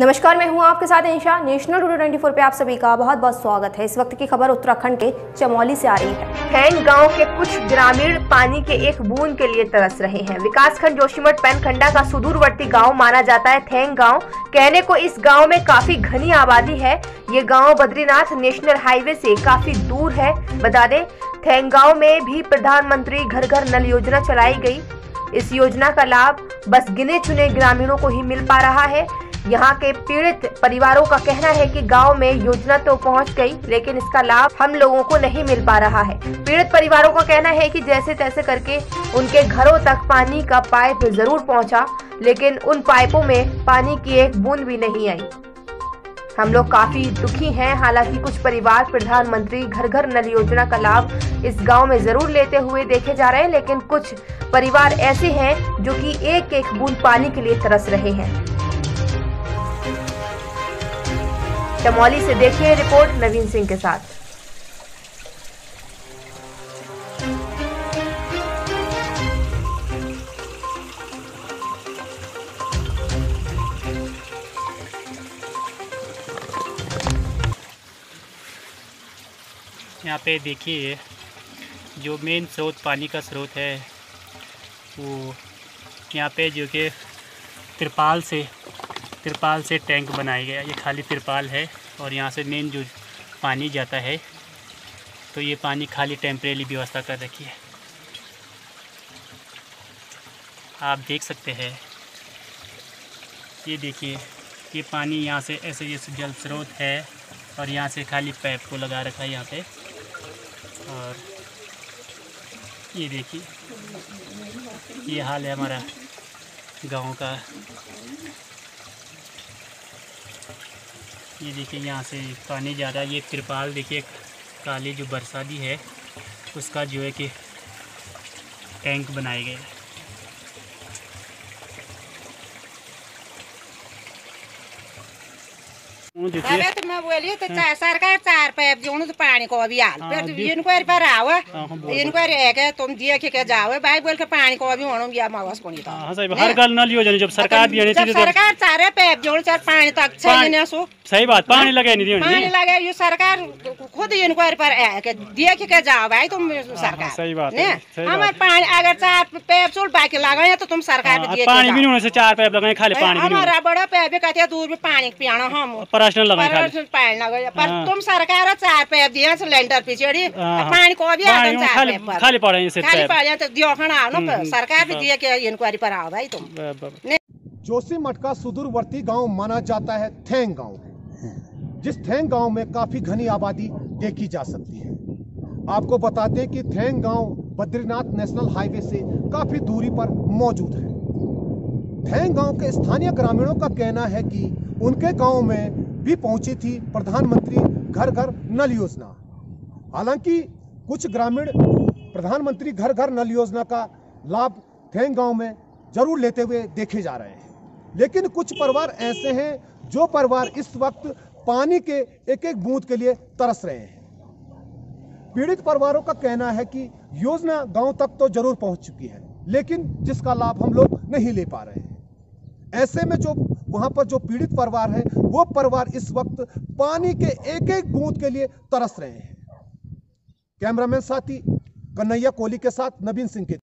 नमस्कार, मैं हूँ आपके साथ इंशा नेशनल टूडे 24 पे आप सभी का बहुत बहुत स्वागत है। इस वक्त की खबर उत्तराखंड के चमोली से आ रही है। हैंग गाँव के कुछ ग्रामीण पानी के एक बूंद के लिए तरस रहे हैं। विकासखंड जोशीमठ पैनखंडा का सुदूरवर्ती गाँव माना जाता है थैंग गाँव। कहने को इस गाँव में काफ़ी घनी आबादी है। ये गाँव बद्रीनाथ नेशनल हाईवे से काफ़ी दूर है। बता दें, थैंग गाँव में भी प्रधानमंत्री घर घर नल योजना चलाई गई। इस योजना का लाभ बस गिने चुने ग्रामीणों को ही मिल पा रहा है। यहाँ के पीड़ित परिवारों का कहना है कि गाँव में योजना तो पहुँच गई, लेकिन इसका लाभ हम लोगों को नहीं मिल पा रहा है। पीड़ित परिवारों का कहना है कि जैसे तैसे करके उनके घरों तक पानी का पाइप ज़रूर पहुँचा, लेकिन उन पाइपों में पानी की एक बूंद भी नहीं आई। हम लोग काफ़ी दुखी हैं, हालाँकि कुछ परिवार प्रधानमंत्री घर घर नल योजना का लाभ इस गाँव में ज़रूर लेते हुए देखे जा रहे हैं, लेकिन कुछ परिवार ऐसे हैं जो कि एक एक बूंद पानी के लिए तरस रहे हैं। चमौली से देखिए रिपोर्ट नवीन सिंह के साथ। यहाँ पे देखिए, जो मेन स्रोत पानी का स्रोत है, वो यहाँ पे जो कि तिरपाल से तिरपाल से टैंक बनाया गया। ये खाली तिरपाल है और यहाँ से मेन जो पानी जाता है तो ये पानी खाली टेम्परेली व्यवस्था कर रखी है। आप देख सकते हैं। ये देखिए, ये पानी यहाँ से ऐसे जैसे जल स्रोत है और यहाँ से खाली पैप को लगा रखा है यहाँ पे। और ये देखिए, ये हाल है हमारा गाँव का। ये देखिए यहाँ से पानी जा रहा है। ये तिरपाल देखिए काली जो बरसाती है, उसका जो है कि टैंक बनाए गए हैं। वो देखिए अबे तो मैं बोली तो चार सरकार चार पैप जोन तो पानी को अभी हाल। हाँ, हाँ, हाँ, है के तुम दिए के के जाओ भाई बोल के पानी को अभी होनो या मगस कोनी तो हाँ साहब हर गल नल योजना जब सरकार दी नहीं जब थी तो सरकार चारे पैप जोन चार पानी तक चाहिए ना सो। सही बात पानी लगे नहीं थी पानी लगे ये सरकार खुद इंक्वायरी पर है के दिए के के जाओ भाई तुम सरकार। सही बात ने है, हमारे पानी अगर चार पैप चुल बाकी लगाए तो तुम सरकार हाँ, दिए पानी भी नहीं होने से चार पाइप लगाए खाली पानी हमारा बड़ा पैप भी कहते दूर भी पानी पियाना हम। पर्सनल लगाए पर खाली पानी लगे पर। तुम सरकार चार पैप दिए सिलेंडर पिछड़ी। पानी को भी आदम चार खाली खाली पड़े हैं सिर्फ़ खाली पैप। पा तो दियो खना आओ हम्म, ना हम्म, सरकार भी। दिए के इंक्वायरी पर आओ भाई तुम. ब- जोशीमठ का सुदूरवर्ती गाँव माना जाता है थैंग गाँव जिस थैंग गाँव में काफ़ी घनी आबादी देखी जा सकती है। आपको बताते हैं कि थैंग गाँव बद्रीनाथ नेशनल हाईवे से काफ़ी दूरी पर मौजूद है। थैंग गाँव के स्थानीय ग्रामीणों का कहना है कि उनके गाँव में भी पहुँची थी प्रधानमंत्री घर घर नल योजना। हालाँकि कुछ ग्रामीण प्रधानमंत्री घर घर नल योजना का लाभ थैंग गाँव में ज़रूर लेते हुए देखे जा रहे हैं। लेकिन कुछ परिवार ऐसे हैं जो परिवार इस वक्त पानी के एक एक बूंद के लिए तरस रहे हैं। पीड़ित परिवारों का कहना है कि योजना गाँव तक तो ज़रूर पहुँच चुकी है, लेकिन जिसका लाभ हम लोग नहीं ले पा रहे हैं। ऐसे में जो वहाँ पर जो पीड़ित परिवार है, वो परिवार इस वक्त पानी के एक एक बूंद के लिए तरस रहे हैं। कैमरामैन साथी कन्हैया कोहली के साथ नवीन सिंह के